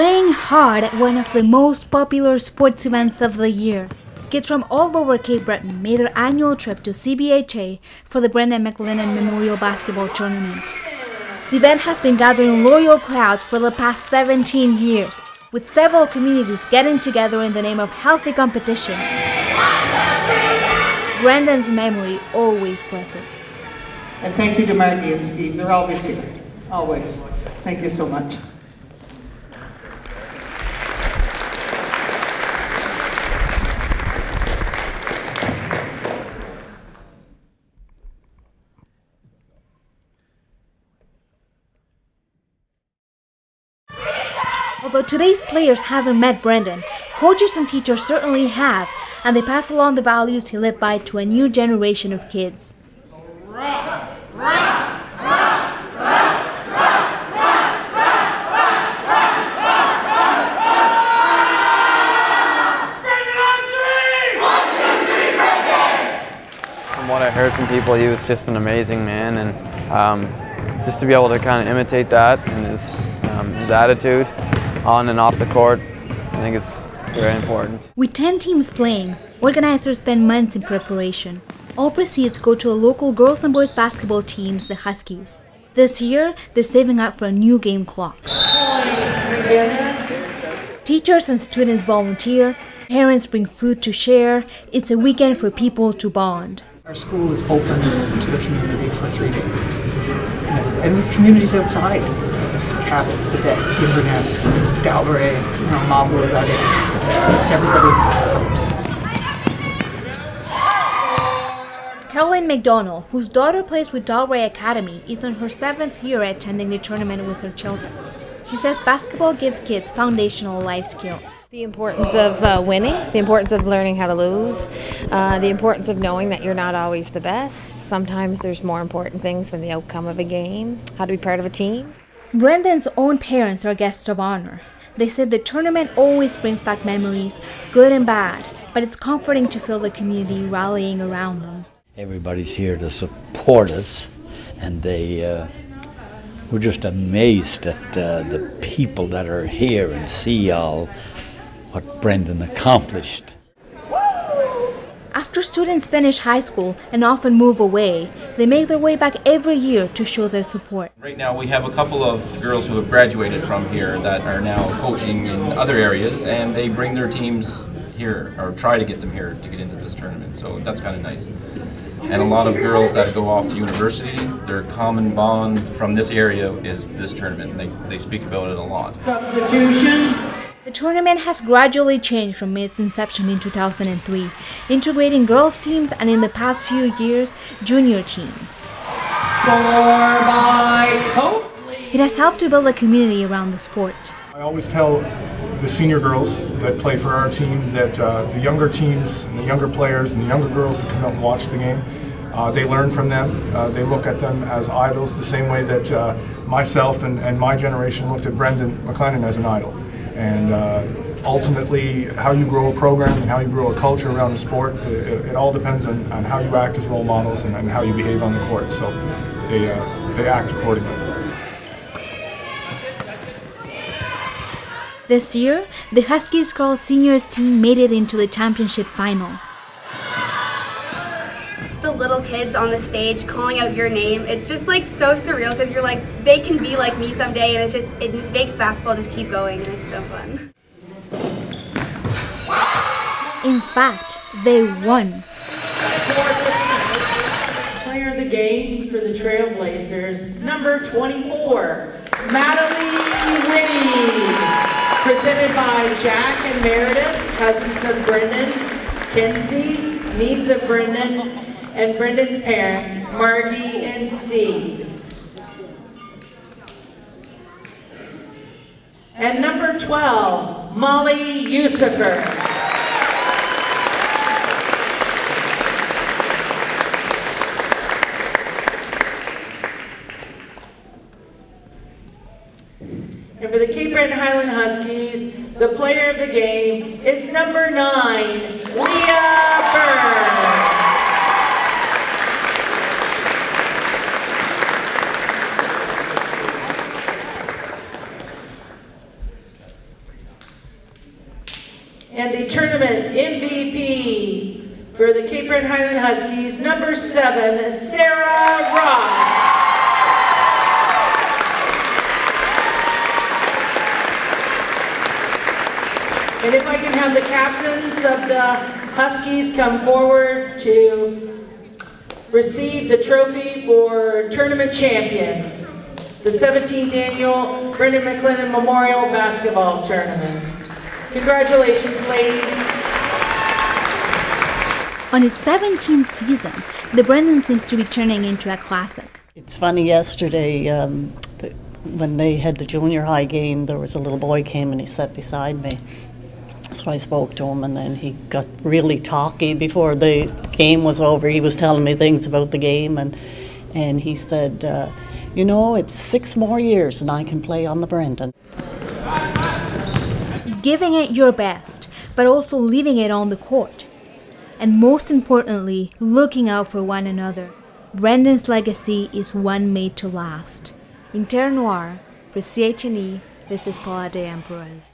Playing hard at one of the most popular sports events of the year, kids from all over Cape Breton made their annual trip to CBHA for the Brendan MacLennan Memorial Basketball Tournament. The event has been gathering loyal crowds for the past 17 years, with several communities getting together in the name of healthy competition. Brendan's memory always present. And thank you to Maggie and Steve. They're always here. Always. Thank you so much. Although today's players haven't met Brendan, coaches and teachers certainly have, and they pass along the values he lived by to a new generation of kids. From what I heard from people, he was just an amazing man, and um, just to be able to kind of imitate that and his, um, his attitude on and off the court, I think it's very important. With 10 teams playing, organizers spend months in preparation. All proceeds go to a local girls and boys basketball teams, the Huskies. This year, they're saving up for a new game clock. Teachers and students volunteer, parents bring food to share. It's a weekend for people to bond. Our school is open to the community for three days. And communities outside. Cabot, Quebec, Inverness, Dalbrae, you know, Marlborough, that area. Just everybody comes. Caroline McDonald, whose daughter plays with Dalbrae Academy, is on her seventh year attending the tournament with her children. She says basketball gives kids foundational life skills. The importance of uh, winning, the importance of learning how to lose, uh, the importance of knowing that you're not always the best. Sometimes there's more important things than the outcome of a game, how to be part of a team. Brendan's own parents are guests of honor. They said the tournament always brings back memories, good and bad, but it's comforting to feel the community rallying around them. Everybody's here to support us, and they uh, we're just amazed at uh, the people that are here and see all what Brendan accomplished. After students finish high school and often move away, they make their way back every year to show their support. Right now, we have a couple of girls who have graduated from here that are now coaching in other areas, and they bring their teams here or try to get them here to get into this tournament. So that's kind of nice. And a lot of girls that go off to university, their common bond from this area is this tournament. They, they speak about it a lot. Substitution. The tournament has gradually changed from its inception in 2003, integrating girls' teams and in the past few years, junior teams. Score by Copley. It has helped to build a community around the sport. I always tell the senior girls that play for our team that uh, the younger teams and the younger players and the younger girls that come out and watch the game, uh, they learn from them. Uh, they look at them as idols the same way that uh, myself and, and my generation looked at Brendan MacLennan as an idol. And uh, ultimately, how you grow a program and how you grow a culture around the sport, it, it all depends on, on, how you act as role models and, and, how you behave on the court. So they, uh, they act accordingly. This year, the Huskies girls seniors team made it into the championship finals. The little kids on the stage calling out your name, it's just like so surreal because you're like, they can be like me someday, and it's just, it makes basketball just keep going, and it's so fun. In fact, they won. Player of the game for the Trailblazers, number 24, Madeline Whitty. Presented by Jack and Meredith, cousins of Brendan, Kenzie, niece of Brendan, and Brendan's parents, Margie and Steve. And number 12, Molly Yusufer. And for the Cape Breton Highland Huskies, the player of the game is number nine, Leah Burns. tournament MVP for the Cape Breton Highland Huskies, number seven, Sarah Ross. And if I can have the captains of the Huskies come forward to receive the trophy for tournament champions, the 17th annual Brendan MacLennan Memorial Basketball Tournament. Congratulations, ladies. On its 17th season, the Brendan seems to be turning into a classic. It's funny, yesterday, um, the, when they had the junior high game, there was a little boy came and he sat beside me. So I spoke to him, and then he got really talky before the game was over. He was telling me things about the game, and and he said, uh, "You know, it's six more years, and I can play on the Brendan." Giving it your best, but also leaving it on the court, and most importantly, looking out for one another. Brendan's legacy is one made to last. In Terre Noire, for CHNE, this is Paula de Emperors.